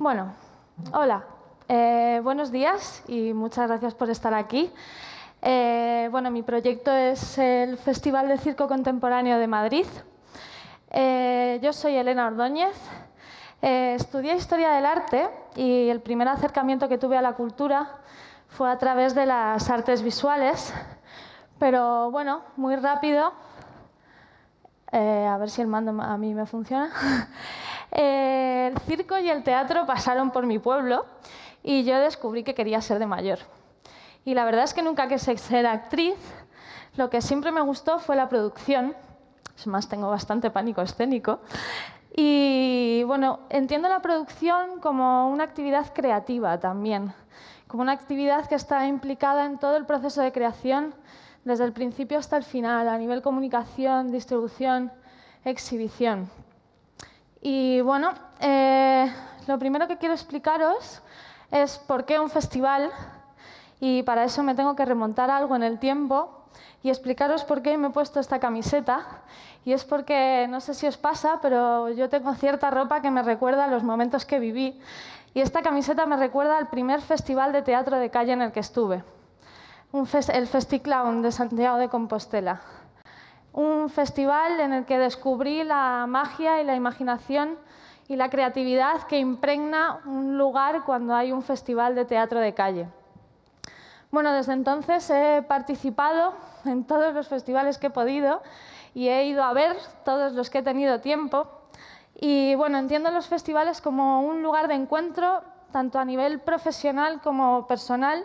Bueno, hola, eh, buenos días y muchas gracias por estar aquí. Eh, bueno, mi proyecto es el Festival de Circo Contemporáneo de Madrid. Eh, yo soy Elena Ordóñez, estudié Historia del Arte y el primer acercamiento que tuve a la cultura fue a través de las artes visuales, pero bueno, muy rápido, a ver si el mando a mí me funciona. el circo y el teatro pasaron por mi pueblo y yo descubrí que quería ser de mayor. Y la verdad es que nunca quise ser actriz, lo que siempre me gustó fue la producción, es más, tengo bastante pánico escénico. Y bueno, entiendo la producción como una actividad creativa también, como una actividad que está implicada en todo el proceso de creación, desde el principio hasta el final, a nivel comunicación, distribución, exhibición. Y bueno, eh, lo primero que quiero explicaros es por qué un festival y para eso me tengo que remontar algo en el tiempo y explicaros por qué me he puesto esta camiseta. Y es porque, no sé si os pasa, pero yo tengo cierta ropa que me recuerda a los momentos que viví. Y esta camiseta me recuerda al primer festival de teatro de calle en el que estuve, el Festiclown de Santiago de Compostela un festival en el que descubrí la magia y la imaginación y la creatividad que impregna un lugar cuando hay un festival de teatro de calle. Bueno, desde entonces he participado en todos los festivales que he podido y he ido a ver todos los que he tenido tiempo. Y bueno, entiendo los festivales como un lugar de encuentro, tanto a nivel profesional como personal,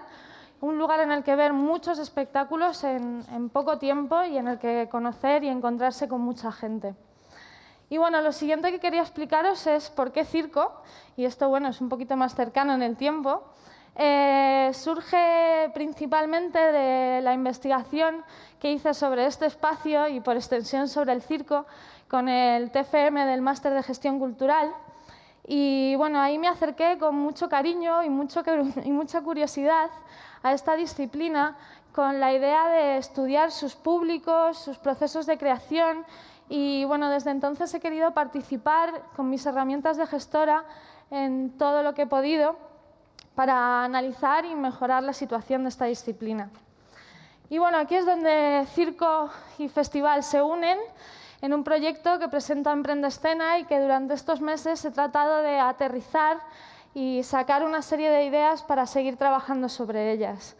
un lugar en el que ver muchos espectáculos en, poco tiempo y en el que conocer y encontrarse con mucha gente. Y bueno, lo siguiente que quería explicaros es por qué circo, y esto bueno, es un poquito más cercano en el tiempo. Eh, surge principalmente de la investigación que hice sobre este espacio y por extensión sobre el circo con el TFM del Máster de Gestión Cultural. Y bueno, ahí me acerqué con mucho cariño y, mucho, y mucha curiosidad a esta disciplina con la idea de estudiar sus públicos, sus procesos de creación y bueno, desde entonces he querido participar con mis herramientas de gestora en todo lo que he podido para analizar y mejorar la situación de esta disciplina. Y bueno, aquí es donde circo y festival se unen en un proyecto que presenta Emprende Escena y que durante estos meses he tratado de aterrizar y sacar una serie de ideas para seguir trabajando sobre ellas.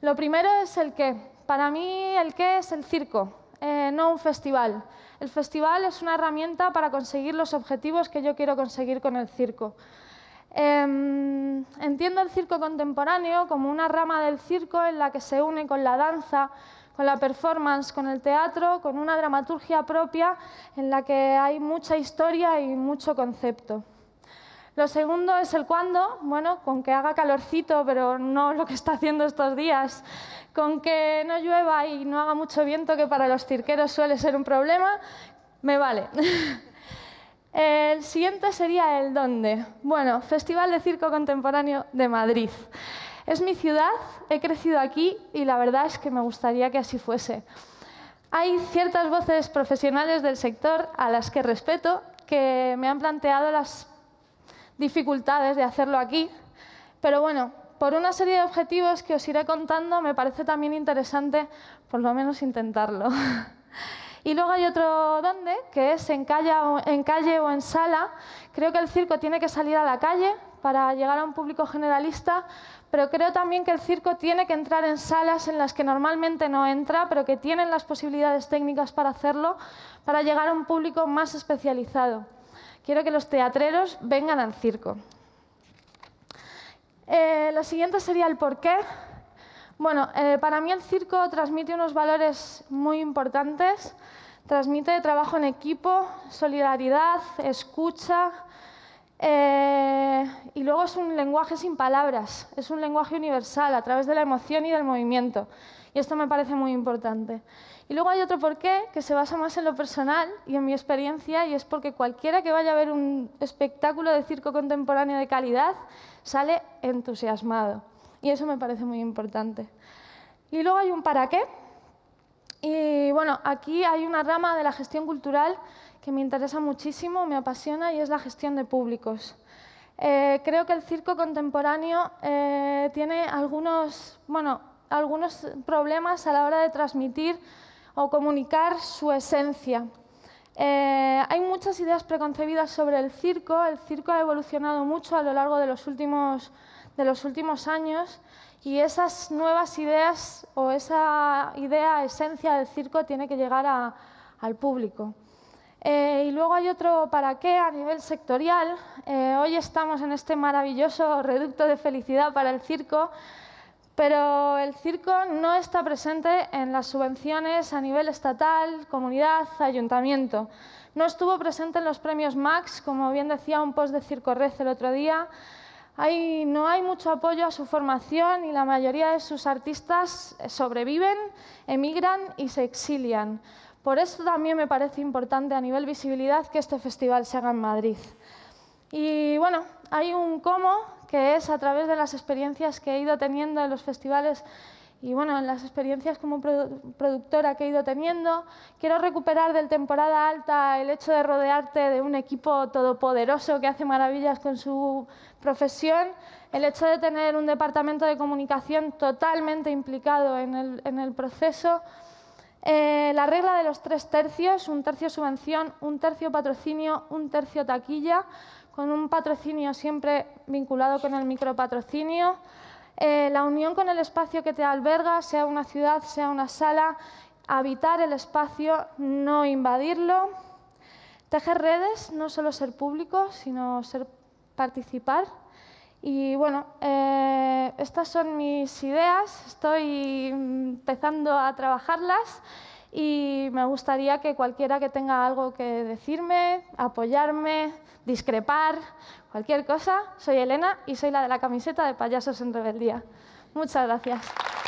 Lo primero es el qué. Para mí el qué es el circo, eh, no un festival. El festival es una herramienta para conseguir los objetivos que yo quiero conseguir con el circo. Em, entiendo el circo contemporáneo como una rama del circo en la que se une con la danza, con la performance, con el teatro, con una dramaturgia propia en la que hay mucha historia y mucho concepto. Lo segundo es el cuándo, bueno, con que haga calorcito, pero no lo que está haciendo estos días, con que no llueva y no haga mucho viento, que para los cirqueros suele ser un problema, me vale. El siguiente sería el dónde. Bueno, Festival de Circo Contemporáneo de Madrid. Es mi ciudad, he crecido aquí y la verdad es que me gustaría que así fuese. Hay ciertas voces profesionales del sector a las que respeto que me han planteado las dificultades de hacerlo aquí, pero bueno, por una serie de objetivos que os iré contando, me parece también interesante por lo menos intentarlo. y luego hay otro dónde, que es en calle o en sala. Creo que el circo tiene que salir a la calle para llegar a un público generalista, pero creo también que el circo tiene que entrar en salas en las que normalmente no entra, pero que tienen las posibilidades técnicas para hacerlo, para llegar a un público más especializado. Quiero que los teatreros vengan al circo. Eh, lo siguiente sería el por qué. Bueno, eh, para mí el circo transmite unos valores muy importantes. Transmite trabajo en equipo, solidaridad, escucha. Eh, luego es un lenguaje sin palabras, es un lenguaje universal a través de la emoción y del movimiento. Y esto me parece muy importante. Y luego hay otro porqué que se basa más en lo personal y en mi experiencia, y es porque cualquiera que vaya a ver un espectáculo de circo contemporáneo de calidad sale entusiasmado. Y eso me parece muy importante. Y luego hay un para qué. Y bueno, aquí hay una rama de la gestión cultural que me interesa muchísimo, me apasiona y es la gestión de públicos. Eh, creo que el circo contemporáneo eh, tiene algunos, bueno, algunos problemas a la hora de transmitir o comunicar su esencia. Eh, hay muchas ideas preconcebidas sobre el circo. El circo ha evolucionado mucho a lo largo de los últimos, de los últimos años y esas nuevas ideas o esa idea, esencia del circo tiene que llegar al público. Eh, y luego hay otro para qué a nivel sectorial. Eh, hoy estamos en este maravilloso reducto de felicidad para el circo, pero el circo no está presente en las subvenciones a nivel estatal, comunidad, ayuntamiento. No estuvo presente en los premios Max, como bien decía un post de Circo Red el otro día. no hay mucho apoyo a su formación y la mayoría de sus artistas sobreviven, emigran y se exilian. Por eso también me parece importante a nivel visibilidad que este festival se haga en Madrid. Y bueno, hay un cómo que es a través de las experiencias que he ido teniendo en los festivales y bueno, en las experiencias como productora que he ido teniendo. Quiero recuperar del temporada alta el hecho de rodearte de un equipo todopoderoso que hace maravillas con su profesión, el hecho de tener un departamento de comunicación totalmente implicado en el, en el proceso eh, la regla de los tres tercios, un tercio subvención, un tercio patrocinio, un tercio taquilla, con un patrocinio siempre vinculado con el micropatrocinio. Eh, la unión con el espacio que te alberga, sea una ciudad, sea una sala, habitar el espacio, no invadirlo. Tejer redes, no solo ser público, sino ser participar. Y bueno, eh, estas son mis ideas, estoy empezando a trabajarlas y me gustaría que cualquiera que tenga algo que decirme, apoyarme, discrepar, cualquier cosa, soy Elena y soy la de la camiseta de Payasos en Rebeldía. Muchas gracias.